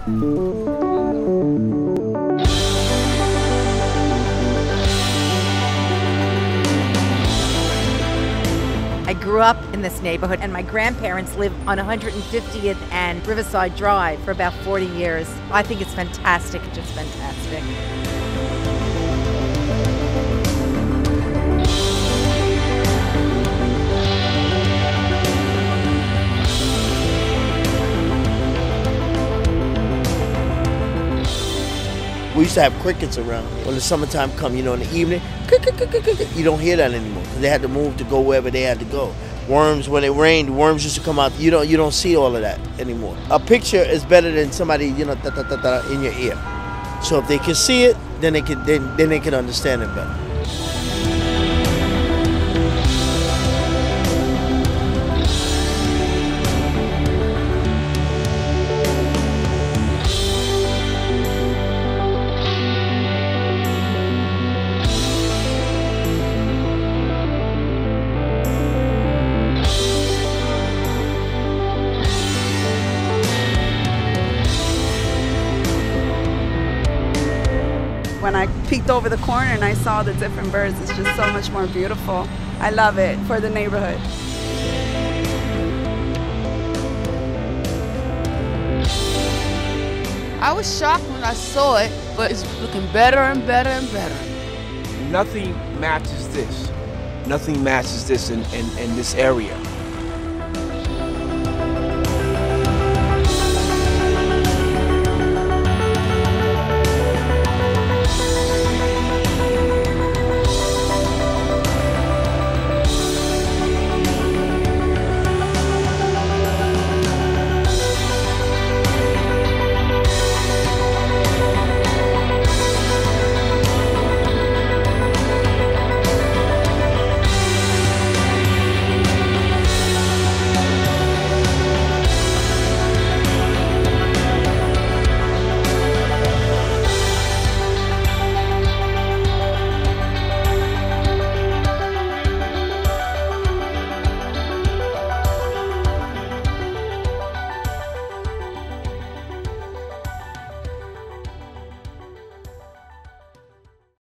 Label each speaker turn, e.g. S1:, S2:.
S1: I grew up in this neighborhood, and my grandparents lived on 150th and Riverside Drive for about 40 years. I think it's fantastic, just fantastic.
S2: We used to have crickets around when the summertime come, you know, in the evening. You don't hear that anymore they had to move to go wherever they had to go. Worms, when it rained, worms used to come out. You don't, you don't see all of that anymore. A picture is better than somebody, you know, in your ear. So if they can see it, then they can, then, then they can understand it better.
S3: When I peeked over the corner and I saw the different birds, it's just so much more beautiful. I love it for the neighborhood.
S4: I was shocked when I saw it, but it's looking better and better and better.
S5: Nothing matches this. Nothing matches this in, in, in this area.